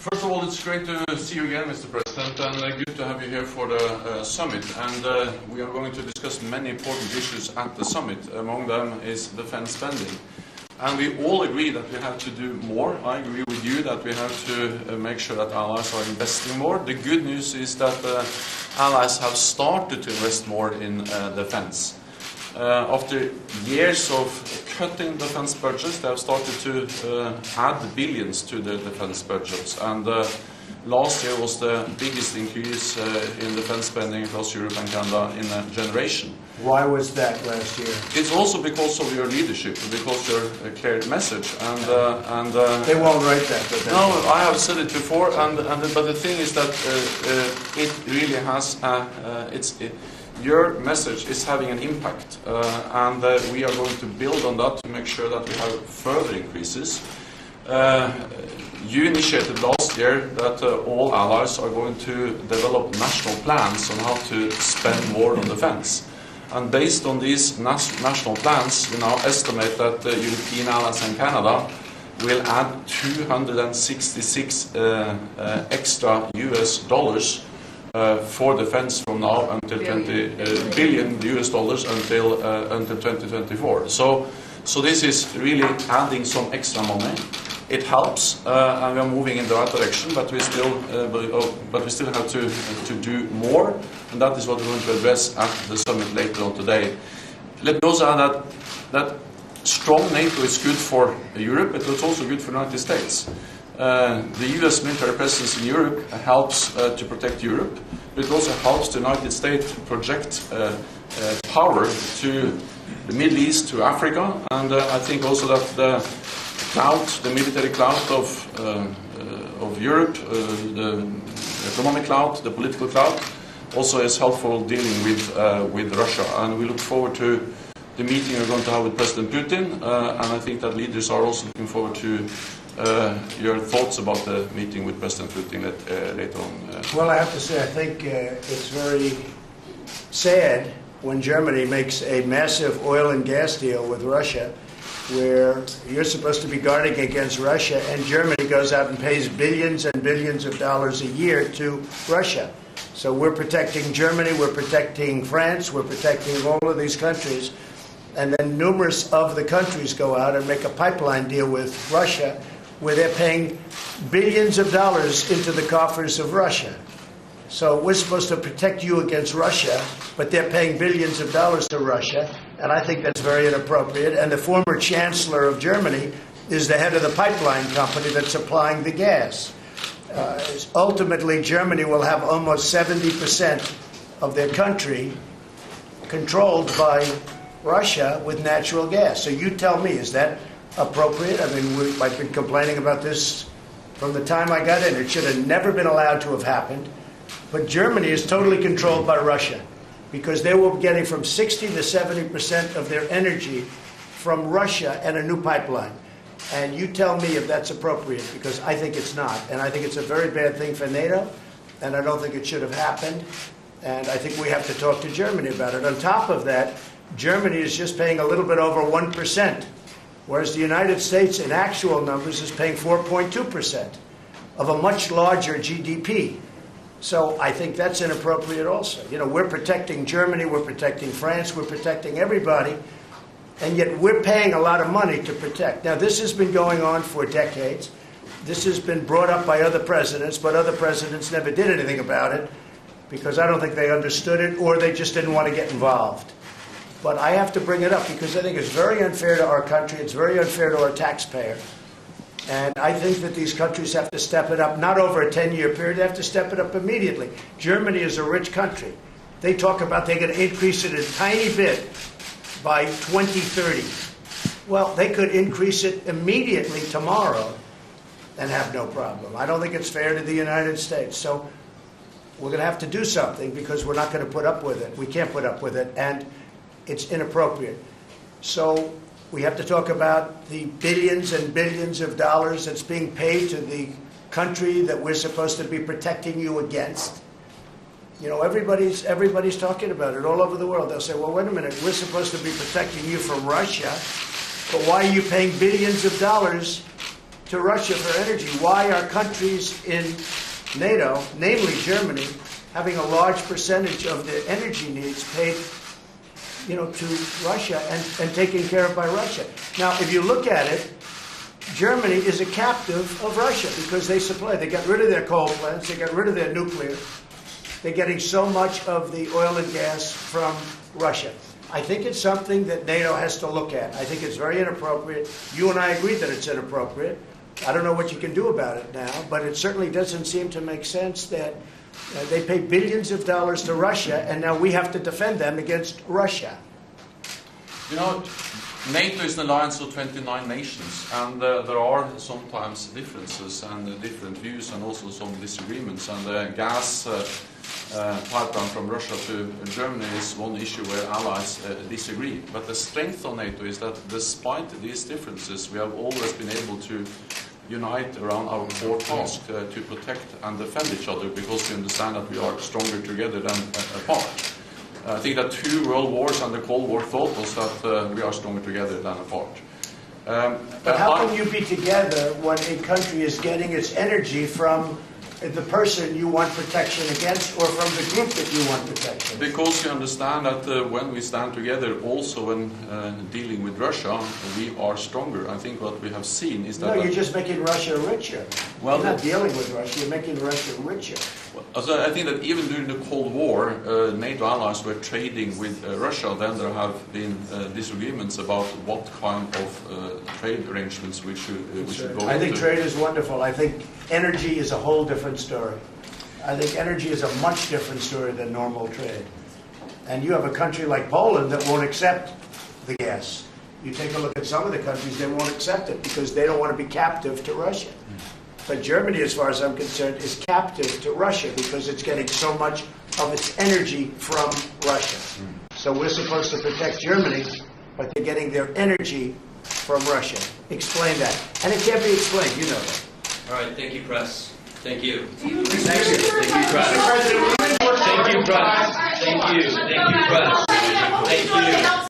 First of all, it's great to see you again, Mr. President, and uh, good to have you here for the uh, summit. And uh, we are going to discuss many important issues at the summit. Among them is defense spending. And we all agree that we have to do more. I agree with you that we have to uh, make sure that allies are investing more. The good news is that uh, allies have started to invest more in uh, defense. Uh, after years of cutting defense budgets, they have started to uh, add billions to the defense budgets. And uh, last year was the biggest increase uh, in defense spending across Europe and Canada in a generation. Why was that last year? It's also because of your leadership, because your uh, clear message. And, uh, and uh, They won't write that, but no, I have said it before, and, and but the thing is that uh, uh, it really has uh, uh, it's it, your message is having an impact, uh, and we are going to build on that to make sure that we have further increases. Uh, you initiated last year that uh, all allies are going to develop national plans on how to spend more on defense. And based on these national plans, we now estimate that the European allies and Canada will add 266 uh, uh, extra US dollars for defense from now until 20 uh, billion US dollars until uh, until 2024. So, so this is really adding some extra money. It helps, uh, and we are moving in the right direction, but we still, uh, but, oh, we still have to to do more, and that is what we're going to address at the summit later on today. Let me also add that that strong NATO is good for Europe, but it's also good for the United States. Uh, the US military presence in Europe helps uh, to protect Europe, but it also helps the United States project uh, uh, power to the Middle East, to Africa, and uh, I think also that the cloud, the military cloud of, uh, of Europe, the economic cloud, the political cloud, also is helpful dealing with, with Russia. And we look forward to the meeting we're going to have with President Putin, and I think that leaders are also looking forward to your thoughts about the meeting with President Putin let, uh, later on. Uh, Well, I have to say, I think uh, it's very sad when Germany makes a massive oil and gas deal with Russia, where you're supposed to be guarding against Russia, and Germany goes out and pays billions and billions of dollars a year to Russia. So we're protecting Germany, we're protecting France, we're protecting all of these countries. And then numerous of the countries go out and make a pipeline deal with Russia where they're paying billions of dollars into the coffers of Russia. So we're supposed to protect you against Russia, but they're paying billions of dollars to Russia, and I think that's very inappropriate. And the former chancellor of Germany is the head of the pipeline company that's supplying the gas. Uh, ultimately, Germany will have almost 70% of their country controlled by Russia with natural gas. So you tell me, is that appropriate? I mean, we, I've been complaining about this from the time I got in. It should have never been allowed to have happened. But Germany is totally controlled by Russia because they were getting from 60 to 70 percent of their energy from Russia and a new pipeline. And you tell me if that's appropriate because I think it's not. And I think it's a very bad thing for NATO, and I don't think it should have happened. And I think we have to talk to Germany about it. On top of that, Germany is just paying a little bit over 1%, whereas the United States, in actual numbers, is paying 4.2% of a much larger GDP. So I think that's inappropriate also. You know, we're protecting Germany, we're protecting France, we're protecting everybody, and yet we're paying a lot of money to protect. Now, this has been going on for decades. This has been brought up by other presidents, but other presidents never did anything about it because I don't think they understood it or they just didn't want to get involved. But I have to bring it up because I think it's very unfair to our country, it's very unfair to our taxpayer. And I think that these countries have to step it up, not over a 10 year period, they have to step it up immediately. Germany is a rich country. They talk about they're going to increase it a tiny bit by 2030. Well, they could increase it immediately tomorrow and have no problem. I don't think it's fair to the United States. So we're going to have to do something because we're not going to put up with it. We can't put up with it, and it's inappropriate. So we have to talk about the billions and billions of dollars that's being paid to the country that we're supposed to be protecting you against. You know, everybody's everybody's talking about it all over the world. They'll say, "Well, wait a minute. We're supposed to be protecting you from Russia, but why are you paying billions of dollars to Russia for energy. Why are countries in NATO, namely Germany, having a large percentage of their energy needs paid you know, to Russia and, and taken care of by Russia. Now, if you look at it, Germany is a captive of Russia because they supply. They got rid of their coal plants. They got rid of their nuclear. They're getting so much of the oil and gas from Russia. I think it's something that NATO has to look at. I think it's very inappropriate. You and I agree that it's inappropriate. I don't know what you can do about it now, but it certainly doesn't seem to make sense that uh, they pay billions of dollars to Russia, and now we have to defend them against Russia. You know, NATO is an alliance of 29 nations, and uh, there are sometimes differences and uh, different views, and also some disagreements. And the gas uh, uh, pipeline from Russia to Germany is one issue where allies uh, disagree. But the strength of NATO is that, despite these differences, we have always been able to unite around our core task uh, to protect and defend each other, because we understand that we are stronger together than uh, apart. I think that two world wars and the Cold War taught us that uh, we are stronger together than apart. Um, But how I- can you be together when a country is getting its energy from the person you want protection against or from the group that you want protection? Because you understand that uh, when we stand together, also when uh, dealing with Russia, we are stronger. I think what we have seen is that. No, you're just making Russia richer. Well, You're not dealing with Russia, you're making Russia richer. Also, I think that even during the Cold War, uh, NATO allies were trading with uh, Russia. Then there have been uh, disagreements about what kind of uh, trade arrangements we should we should go I think trade is wonderful. I think energy is a whole different story. I think energy is a much different story than normal trade. And you have a country like Poland that won't accept the gas. You take a look at some of the countries, they won't accept it because they don't want to be captive to Russia. But Germany, as far as I'm concerned, is captive to Russia because it's getting so much of its energy from Russia. So we're supposed to protect Germany, but they're getting their energy from Russia. Explain that. And it can't be explained, you know that. All right, thank you, press. Thank you. Thank you. Thank you, press. Thank you, press. Thank you. Thank you, press. Thank you.